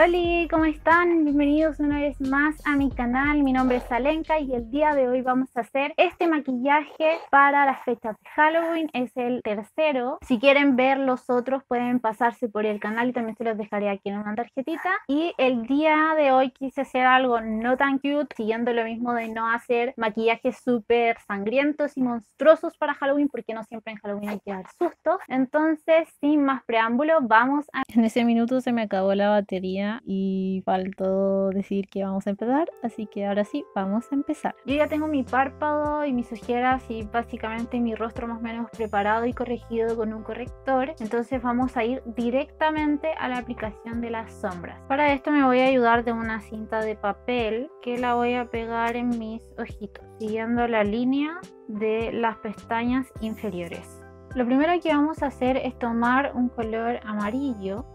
Hola, ¿cómo están? Bienvenidos una vez más a mi canal. Mi nombre es Alenka y el día de hoy vamos a hacer este maquillaje para las fechas de Halloween. Es el tercero. Si quieren ver los otros pueden pasarse por el canal y también se los dejaré aquí en una tarjetita. Y el día de hoy quise hacer algo no tan cute, siguiendo lo mismo de no hacer maquillajes súper sangrientos y monstruosos para Halloween porque no siempre en Halloween hay que dar susto. Entonces, sin más preámbulo, vamos a... En ese minuto se me acabó la batería y faltó decir que vamos a empezar, así que ahora sí, vamos a empezar. Yo ya tengo mi párpado y mis ojeras y básicamente mi rostro más o menos preparado y corregido con un corrector, entonces vamos a ir directamente a la aplicación de las sombras. Para esto me voy a ayudar de una cinta de papel que la voy a pegar en mis ojitos, siguiendo la línea de las pestañas inferiores. Lo primero que vamos a hacer es tomar un color amarillo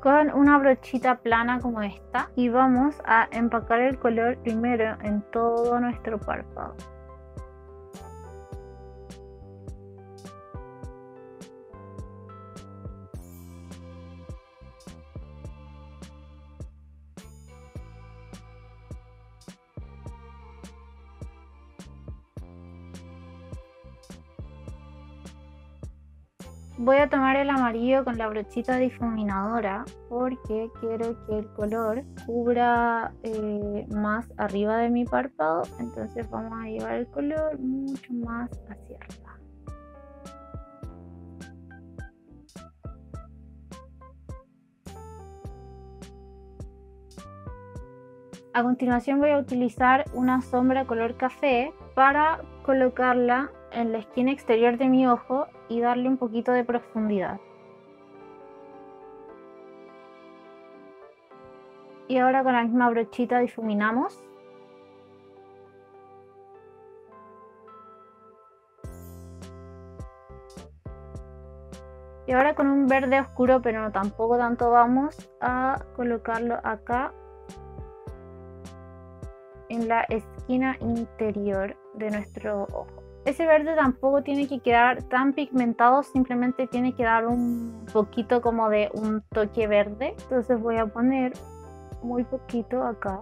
con una brochita plana como esta y vamos a empacar el color primero en todo nuestro párpado. Voy a tomar el amarillo con la brochita difuminadora porque quiero que el color cubra eh, más arriba de mi párpado. Entonces vamos a llevar el color mucho más hacia arriba. A continuación voy a utilizar una sombra color café para colocarla en la esquina exterior de mi ojo y darle un poquito de profundidad. Y ahora con la misma brochita difuminamos. Y ahora con un verde oscuro, pero no tampoco tanto, vamos a colocarlo acá en la esquina interior de nuestro ojo. Ese verde tampoco tiene que quedar tan pigmentado, simplemente tiene que dar un poquito como de un toque verde. Entonces voy a poner muy poquito acá.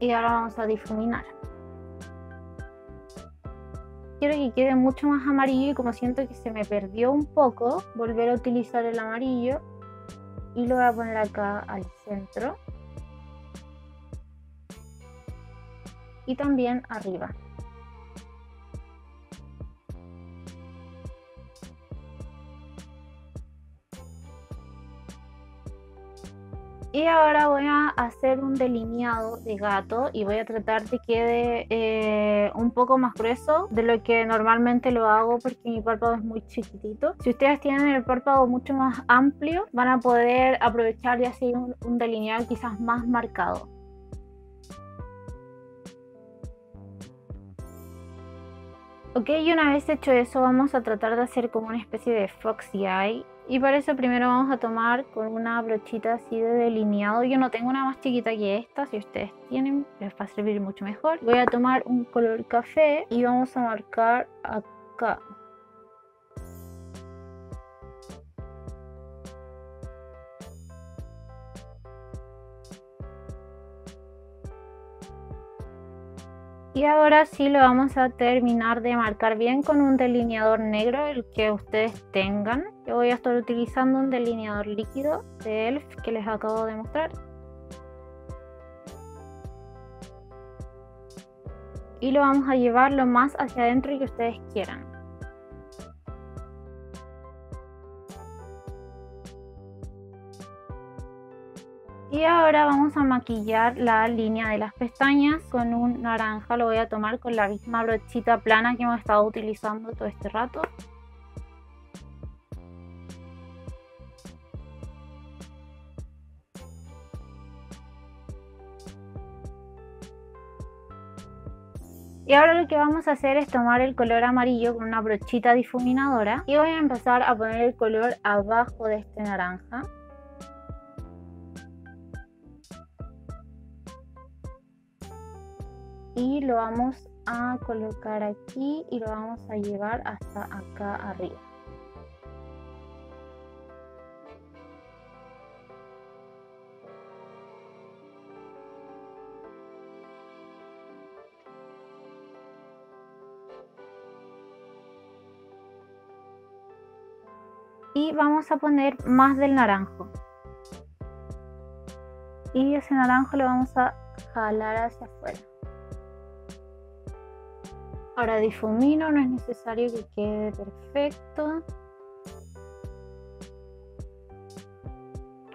Y ahora vamos a difuminar. Quiero que quede mucho más amarillo y como siento que se me perdió un poco, volver a utilizar el amarillo y lo voy a poner acá al centro. Y también arriba. Y ahora voy a hacer un delineado de gato y voy a tratar de que quede eh, un poco más grueso de lo que normalmente lo hago porque mi párpado es muy chiquitito. Si ustedes tienen el párpado mucho más amplio, van a poder aprovechar y hacer un, un delineado quizás más marcado. Ok, y una vez hecho eso, vamos a tratar de hacer como una especie de foxy eye y para eso primero vamos a tomar con una brochita así de delineado. Yo no tengo una más chiquita que esta, si ustedes tienen les va a servir mucho mejor. Voy a tomar un color café y vamos a marcar acá. Y ahora sí lo vamos a terminar de marcar bien con un delineador negro, el que ustedes tengan. Yo voy a estar utilizando un delineador líquido de ELF que les acabo de mostrar. Y lo vamos a llevar lo más hacia adentro que ustedes quieran. Y ahora vamos a maquillar la línea de las pestañas con un naranja. Lo voy a tomar con la misma brochita plana que hemos estado utilizando todo este rato. Y ahora lo que vamos a hacer es tomar el color amarillo con una brochita difuminadora y voy a empezar a poner el color abajo de este naranja. y lo vamos a colocar aquí y lo vamos a llevar hasta acá arriba. Y vamos a poner más del naranjo. Y ese naranjo lo vamos a jalar hacia afuera ahora difumino no es necesario que quede perfecto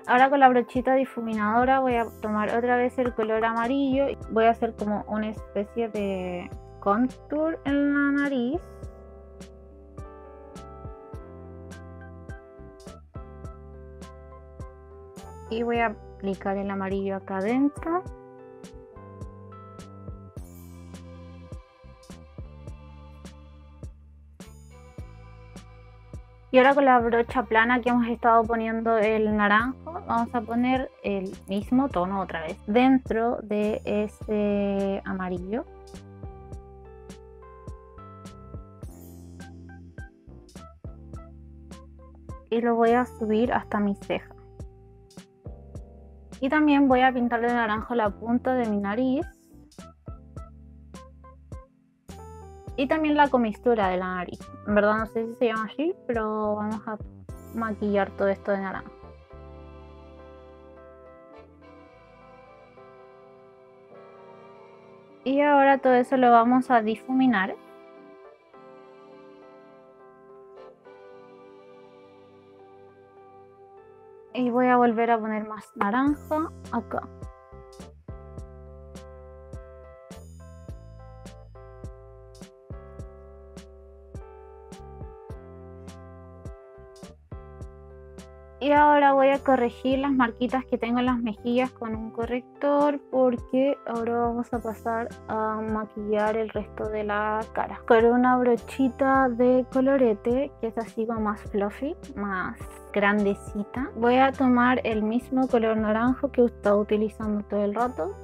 Ahora con la brochita difuminadora voy a tomar otra vez el color amarillo. Voy a hacer como una especie de contour en la nariz. Y voy a aplicar el amarillo acá adentro. Y ahora con la brocha plana que hemos estado poniendo el naranjo, vamos a poner el mismo tono otra vez dentro de este amarillo. Y lo voy a subir hasta mi ceja. Y también voy a pintar de naranjo la punta de mi nariz. Y también la comistura de la nariz. En verdad no sé si se llama así, pero vamos a maquillar todo esto de naranja. Y ahora todo eso lo vamos a difuminar. Y voy a volver a poner más naranja acá. Y ahora voy a corregir las marquitas que tengo en las mejillas con un corrector porque ahora vamos a pasar a maquillar el resto de la cara. Con una brochita de colorete que es así como más fluffy, más grandecita. Voy a tomar el mismo color naranjo que he estado utilizando todo el rato.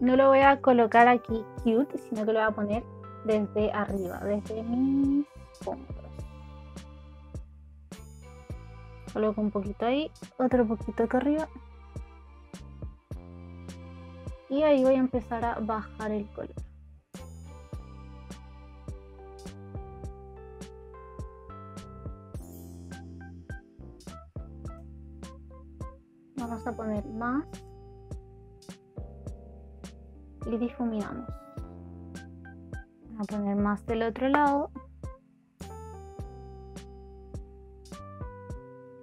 No lo voy a colocar aquí cute, sino que lo voy a poner desde arriba, desde mis hombros. Coloco un poquito ahí, otro poquito acá arriba. Y ahí voy a empezar a bajar el color. Vamos a poner más y difuminamos. Vamos a poner más del otro lado.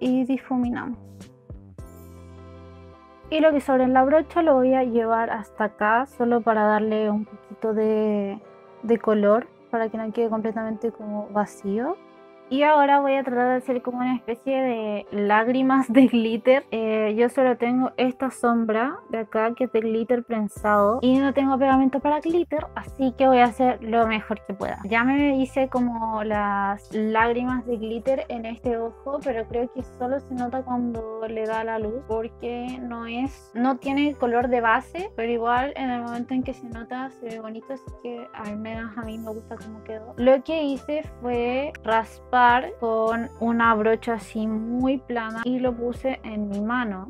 Y difuminamos. Y lo que sobra en la brocha lo voy a llevar hasta acá solo para darle un poquito de, de color para que no quede completamente como vacío. Y ahora voy a tratar de hacer como una especie de lágrimas de glitter. Eh, yo solo tengo esta sombra de acá que es de glitter prensado y no tengo pegamento para glitter, así que voy a hacer lo mejor que pueda. Ya me hice como las lágrimas de glitter en este ojo, pero creo que solo se nota cuando le da la luz porque no es, no tiene color de base, pero igual en el momento en que se nota se ve bonito, así que al menos a mí me gusta cómo quedó. Lo que hice fue raspar con una brocha así muy plana y lo puse en mi mano.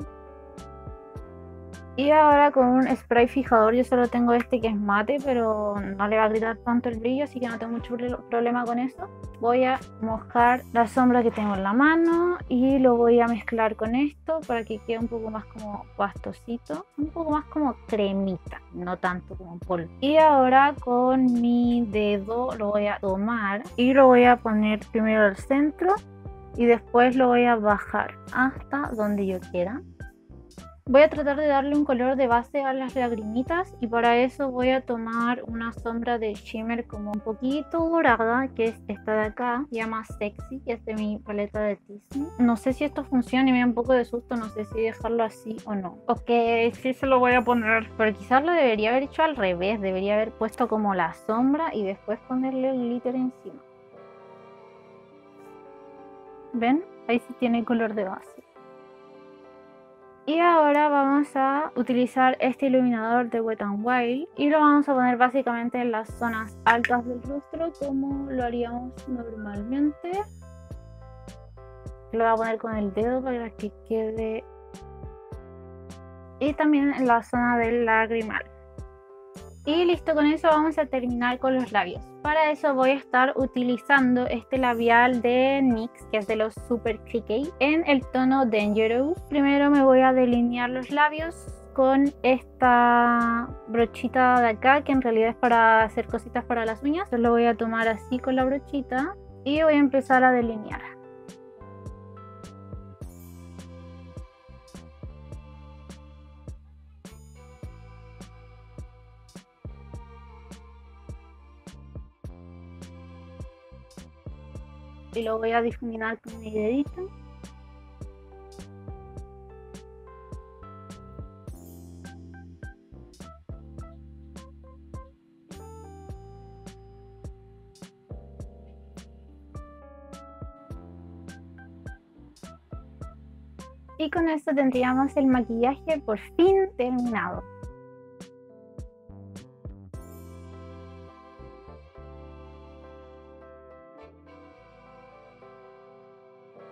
Y ahora con un spray fijador, yo solo tengo este que es mate, pero no le va a gritar tanto el brillo, así que no tengo mucho problema con eso. Voy a mojar la sombra que tengo en la mano y lo voy a mezclar con esto para que quede un poco más como pastosito, un poco más como cremita, no tanto como polvo. Y ahora con mi dedo lo voy a tomar y lo voy a poner primero al centro y después lo voy a bajar hasta donde yo quiera. Voy a tratar de darle un color de base a las lagrimitas y para eso voy a tomar una sombra de shimmer como un poquito dorada, que es esta de acá, se llama Sexy, que es de mi paleta de Disney. No sé si esto funciona y me da un poco de susto, no sé si dejarlo así o no. Ok, sí se lo voy a poner, pero quizás lo debería haber hecho al revés, debería haber puesto como la sombra y después ponerle el glitter encima. ¿Ven? Ahí sí tiene color de base. Y ahora vamos a utilizar este iluminador de Wet n Wild y lo vamos a poner básicamente en las zonas altas del rostro como lo haríamos normalmente. Lo voy a poner con el dedo para que quede... Y también en la zona del lagrimal. Y listo, con eso vamos a terminar con los labios. Para eso voy a estar utilizando este labial de NYX, que es de los Super Clicky, en el tono Dangerous. Primero me voy a delinear los labios con esta brochita de acá, que en realidad es para hacer cositas para las uñas. Yo lo voy a tomar así con la brochita y voy a empezar a delinear. Y lo voy a difuminar con mi dedito. Y con esto tendríamos el maquillaje por fin terminado.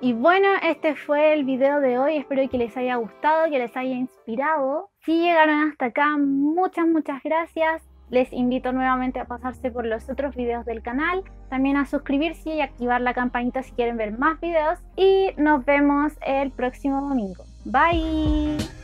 Y bueno, este fue el video de hoy. Espero que les haya gustado, que les haya inspirado. Si llegaron hasta acá, muchas, muchas gracias. Les invito nuevamente a pasarse por los otros videos del canal, también a suscribirse y activar la campanita si quieren ver más videos. Y nos vemos el próximo domingo. Bye.